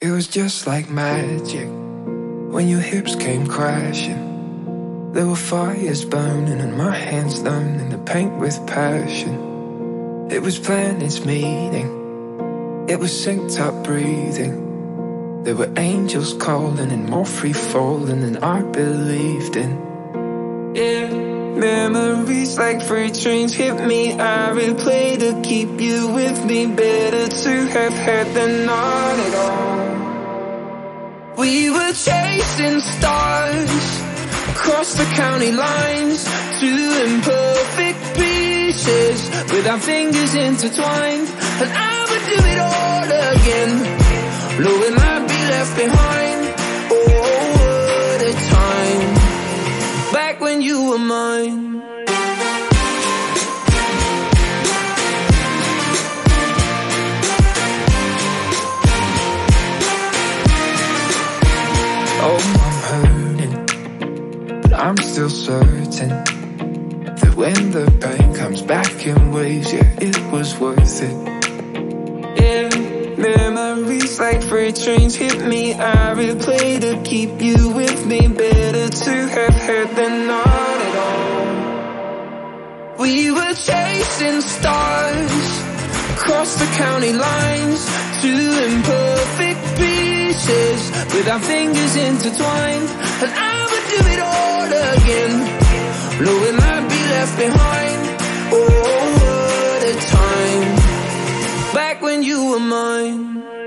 It was just like magic when your hips came crashing. There were fires burning and my hands learning to paint with passion. It was planets meeting, it was synced up breathing. There were angels calling and more free falling than I believed in. Yeah. Memories like freight trains hit me I replay to keep you with me Better to have had than not at all We were chasing stars Across the county lines Two imperfect pieces With our fingers intertwined. And I would do it all again Knowing I'd be left behind. Oh, what a time. Back when you were mine I'm still certain That when the pain comes back in waves Yeah, it was worth it. Yeah, memories like freight trains hit me I replay to keep you with me. Better to have had than not at all. We were chasing stars Across the county lines Two imperfect pieces With our fingers intertwined And I would do it all again. Knowing I'd be left behind. Oh, what a time. Back when you were mine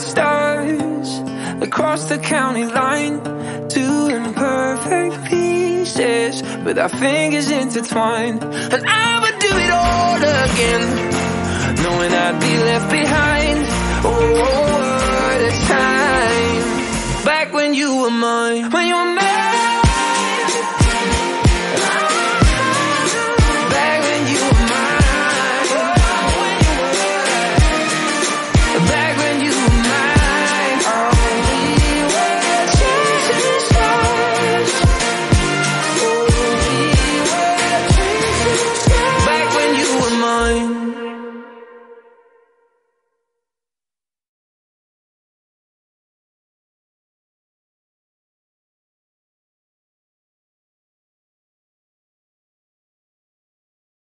stars across the county line, two imperfect pieces with our fingers intertwined. And I would do it all again, knowing I'd be left behind. Oh, what a time! Back when you were mine, when you were